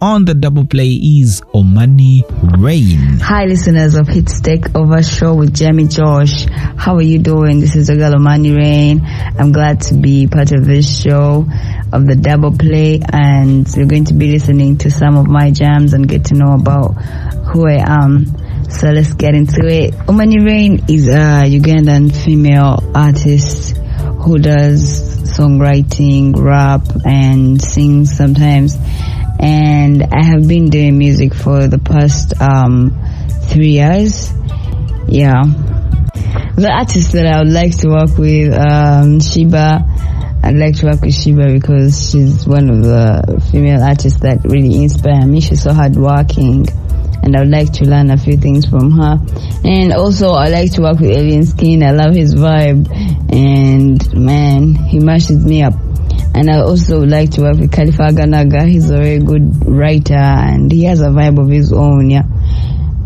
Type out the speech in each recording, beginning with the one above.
on the double play is Omani Reign. Hi, listeners of Hits Takeover Show with Jamie Josh. How are you doing? This is the girl Omani Reign. I'm glad to be part of this show of the double play, and you're going to be listening to some of my jams and get to know about who I am. So let's get into it. Omani Reign is a Ugandan female artist who does songwriting, rap, and sings sometimes. And I have been doing music for the past um, three years. Yeah. The artist that I would like to work with, um, Sheebah. I'd like to work with Sheebah because she's one of the female artists that really inspire me. She's so hardworking and I would like to learn a few things from her. And also, I like to work with Alien Skin. I love his vibe, and man, he mashes me up. And I also like to work with Khalifa Aganaga. He's a very good writer, and he has a vibe of his own. Yeah.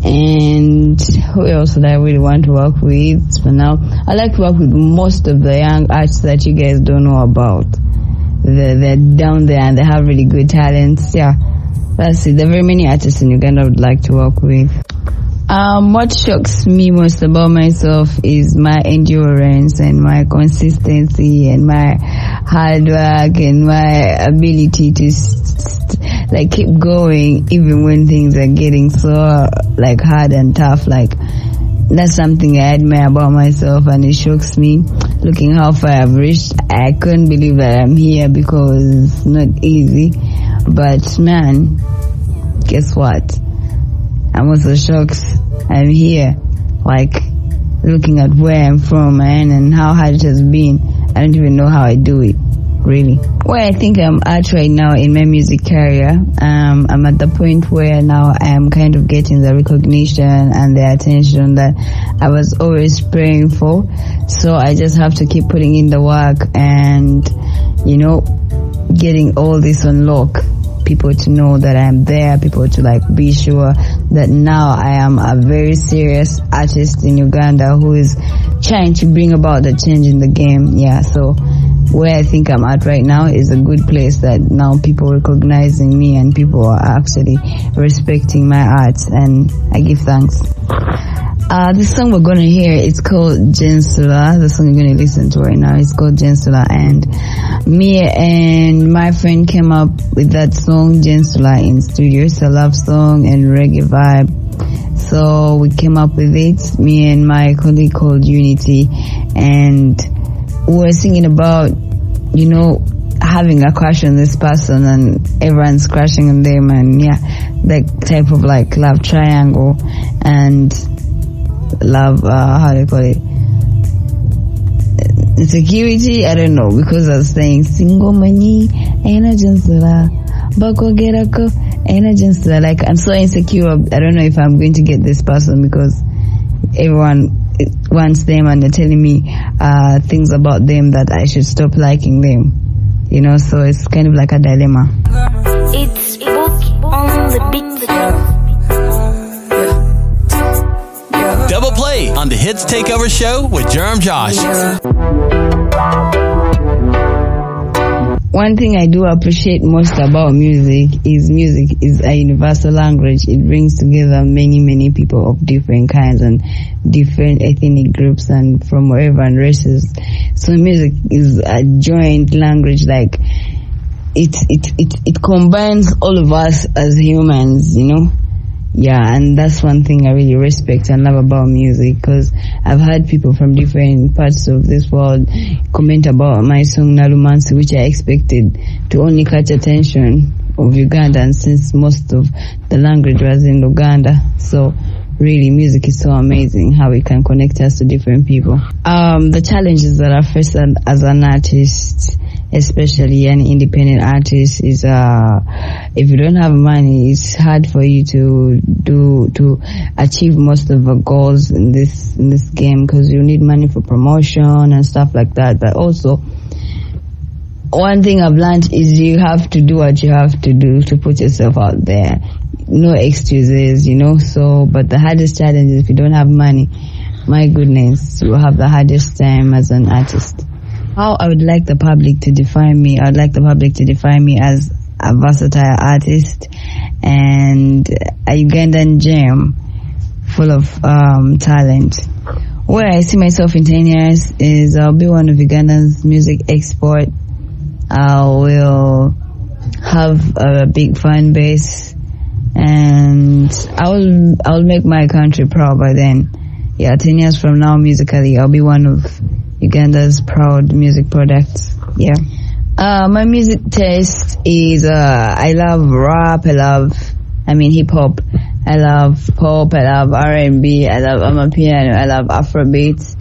And who else that I really want to work with for now? I like to work with most of the young artists that you guys don't know about. They're, they're down there and they have really good talents. Yeah. That's it. There are very many artists in Uganda I would like to work with. Um, what shocks me most about myself is my endurance and my consistency and my hard work and my ability to like keep going even when things are getting so like hard and tough. Like that's something I admire about myself and it shocks me looking how far I've reached. I couldn't believe that I'm here because it's not easy. But man, guess what? I'm also shocked I'm here. Like looking at where I'm from man and how hard it has been. I don't even know how I do it. Really. Where I think I'm at right now in my music career, um, I'm at the point where now I am kind of getting the recognition and the attention that I was always praying for. So I just have to keep putting in the work and, you know, getting all this on lock people to know that I'm there, people to like be sure that now I am a very serious artist in Uganda who is trying to bring about the change in the game. Yeah, so where I think I'm at right now is a good place that now people recognizing me and people are actually respecting my art and I give thanks. Uh, the song we're gonna hear it's called Jensula. The song you're gonna listen to right now is called Jensula, and me and my friend came up with that song Jensula in studio. It's a love song and reggae vibe. So we came up with it. Me and my colleague called Unity, and we were singing about, you know, having a crush on this person and everyone's crushing on them and yeah, that type of like love triangle and love, uh, how you call it? Insecurity, I don't know, because I was saying single money, ain't a jinsula. Like, I'm so insecure, I don't know if I'm going to get this person because everyone wants them and they're telling me, uh, things about them that I should stop liking them. You know, so it's kind of like a dilemma. It's on the beat. Play on the Hits Takeover Show with Jerem Josh. One thing I do appreciate most about music is music is a universal language. It brings together many, many people of different kinds and different ethnic groups and from wherever and races. So music is a joint language like it, it, it, it combines all of us as humans, you know? Yeah, and that's one thing I really respect and love about music because I've heard people from different parts of this world comment about my song Nalumansi, which I expected to only catch attention of Ugandans since most of the language was in Uganda. So really music is so amazing how it can connect us to different people. Um, the challenges that I face as an artist especially an independent artist is uh if you don't have money it's hard for you to do to achieve most of the goals in this in this game because you need money for promotion and stuff like that but also one thing I've learned is you have to do what you have to do to put yourself out there. No excuses, you know. So, but the hardest challenge is if you don't have money, my goodness, you have the hardest time as an artist. How I would like the public to define me, I'd like the public to define me as a versatile artist and a Ugandan gem full of um, talent. Where I see myself in 10 years is I'll be one of Uganda's music export. I will have a big fan base and I will, I will make my country proud by then. Yeah, 10 years from now musically, I'll be one of Uganda's proud music products. Yeah. Uh, my music taste is, uh, I love rap, I love, I mean hip hop, I love pop, I love R&B, I love Amapiano, I love Afrobeats,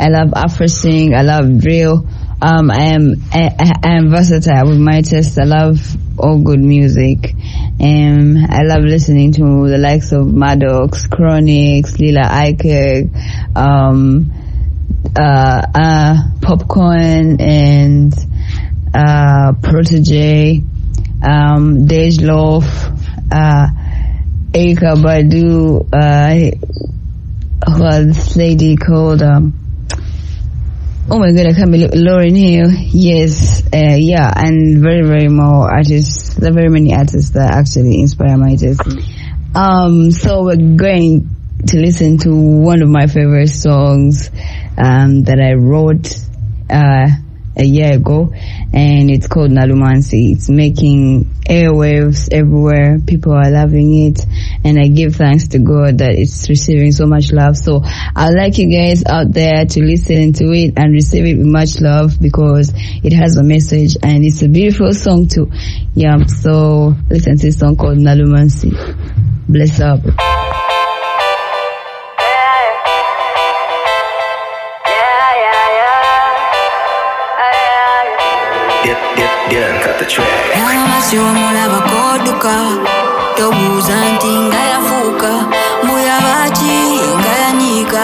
I love Afro sing, I love drill. Um, I am, I, I am versatile with my taste. I love all good music. Um, I love listening to the likes of Maddox, Chronixx, Lila Ike, um, uh, uh, Popcaan and, uh, Protoje, um, Dej Loaf, uh, Erykah Badu, uh, who was lady called, um, oh my god, I can't believe Lauryn Hill. Yes, uh, yeah, and very, very more artists. There are very many artists that actually inspire my taste. Um, so we're going to listen to one of my favorite songs um, that I wrote uh, a year ago, and it's called Nalumansi. It's making airwaves everywhere. People are loving it, and I give thanks to God that it's receiving so much love. So I'd like you guys out there to listen to it and receive it with much love because it has a message and it's a beautiful song too. Yeah, so listen to this song called Nalumansi. Bless up. Neama siwa mola bakoduka yobuuza nti nga yafuuka mbuya baki nga yanyika